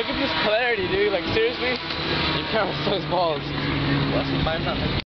Look at this clarity, dude. Like, seriously? Your camera's so balls. Well, sometimes.